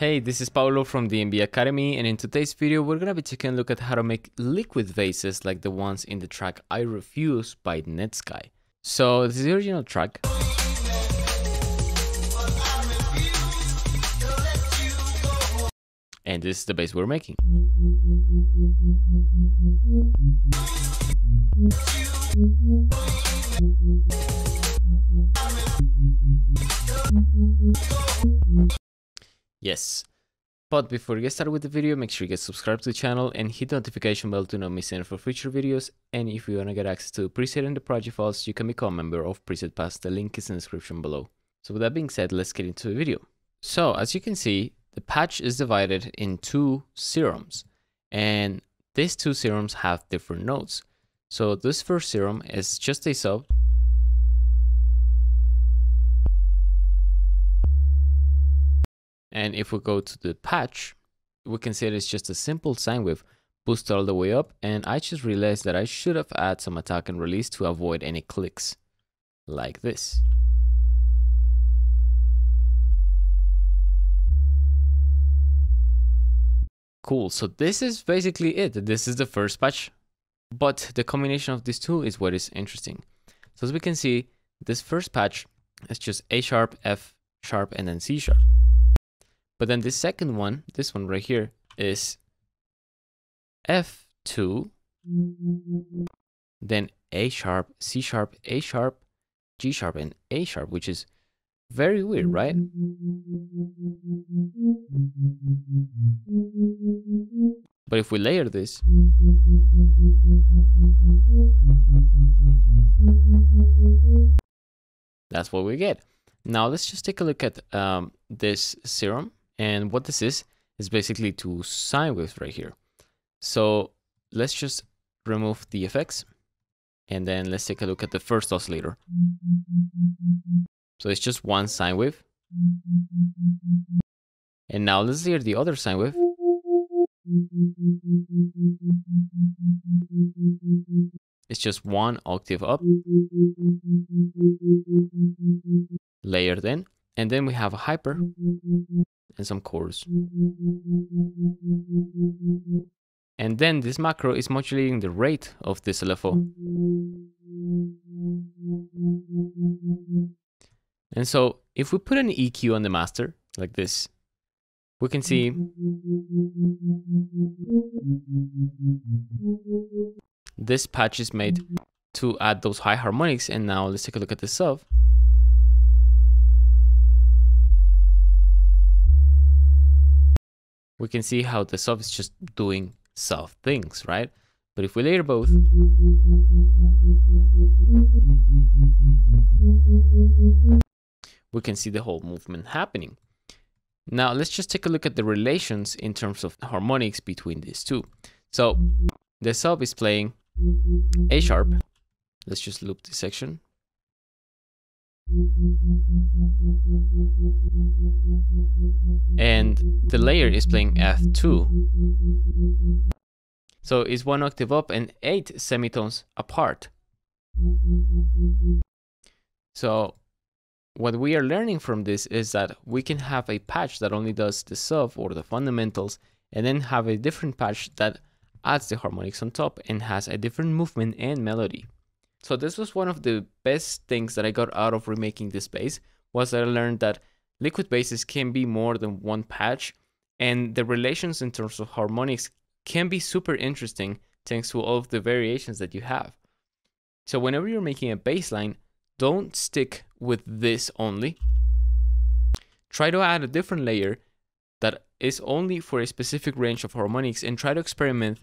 Hey, this is Paolo from the DNB Academy and in today's video we're gonna be taking a look at how to make liquid basses like the ones in the track I Refuse by Netsky. So this is the original track. And this is the bass we're making. Yes. But before we get started with the video, make sure you get subscribed to the channel and hit the notification bell to not miss any for future videos. And if you want to get access to preset and the project files, you can become a member of Preset Pass. The link is in the description below. So with that being said, let's get into the video. So as you can see, the patch is divided in two serums. And these two serums have different nodes. So this first serum is just a sub And if we go to the patch, we can see it's just a simple sine wave boosted all the way up. And I just realized that I should have added some attack and release to avoid any clicks like this. Cool, so this is basically it. This is the first patch, but the combination of these two is what is interesting. So as we can see, this first patch is just A sharp, F sharp, and then C sharp. But then the second one, this one right here, is F2, then A sharp, C sharp, A sharp, G sharp, and A sharp, which is very weird, right? But if we layer this, that's what we get. Now let's just take a look at um, this serum. And what this is, is basically two sine waves right here. So let's just remove the effects. And then let's take a look at the first oscillator. So it's just one sine wave. And now let's hear the other sine wave. It's just one octave up. Layered in. And then we have a hyper and some chords. And then this macro is modulating the rate of this LFO. And so if we put an EQ on the master, like this, we can see this patch is made to add those high harmonics. And now let's take a look at the sub. We can see how the sub is just doing soft things, right? But if we layer both, we can see the whole movement happening. Now let's just take a look at the relations in terms of harmonics between these two. So the sub is playing A sharp. Let's just loop this section. And the layer is playing F2. So it's one octave up and eight semitones apart. So what we are learning from this is that we can have a patch that only does the sub or the fundamentals and then have a different patch that adds the harmonics on top and has a different movement and melody. So this was one of the best things that I got out of remaking this bass was that I learned that liquid basses can be more than one patch and the relations in terms of harmonics can be super interesting thanks to all of the variations that you have. So whenever you're making a bass line, don't stick with this only. Try to add a different layer that is only for a specific range of harmonics and try to experiment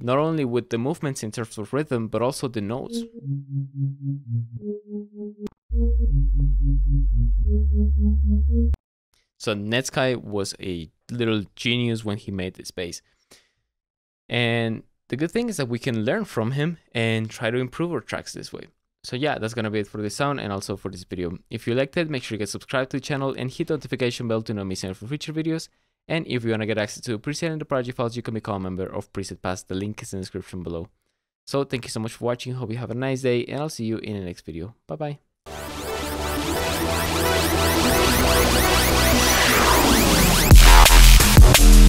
not only with the movements in terms of rhythm but also the notes. So Netsky was a little genius when he made this bass. And the good thing is that we can learn from him and try to improve our tracks this way. So yeah, that's gonna be it for this sound and also for this video. If you liked it, make sure you get subscribed to the channel and hit the notification bell to not miss any of future videos. And if you wanna get access to preset and the project files, you can become a member of Preset Pass. The link is in the description below. So thank you so much for watching. Hope you have a nice day and I'll see you in the next video. Bye bye. We'll be right back.